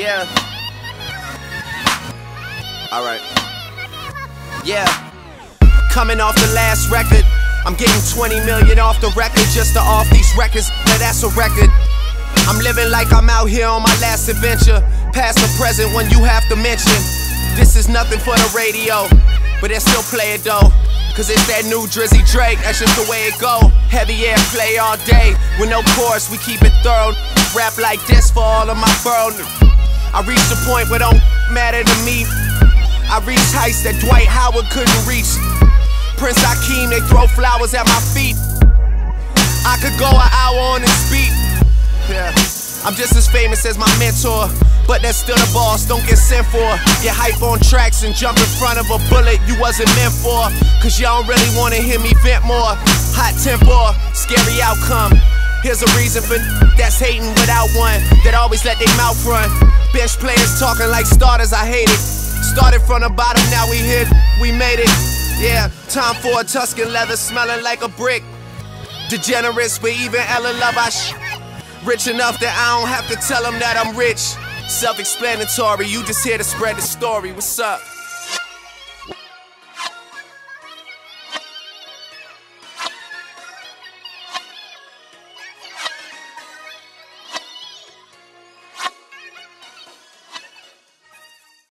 Yeah. Alright. Yeah. Coming off the last record. I'm getting 20 million off the record just to off these records. Now that's a record. I'm living like I'm out here on my last adventure. Past or present when you have to mention. This is nothing for the radio, but they still play it though. Cause it's that new Drizzy Drake, that's just the way it go. Heavy air play all day, with no chorus, we keep it thorough. Rap like this for all of my borough. I reached a point where don't matter to me. I reached heights that Dwight Howard couldn't reach. Prince Akeem, they throw flowers at my feet. I could go an hour on this beat. Yeah. I'm just as famous as my mentor, but that's still the boss, don't get sent for. Get hype on tracks and jump in front of a bullet you wasn't meant for. Cause y'all don't really wanna hear me vent more. Hot temper, scary outcome. Here's a reason for that's hating without one, that always let their mouth run. Bench players talking like starters, I hate it. Started from the bottom, now we hit, we made it. Yeah, time for a Tuscan leather smelling like a brick. Degenerates, but even Ella love I sh- Rich enough that I don't have to tell them that I'm rich. Self explanatory, you just here to spread the story. What's up?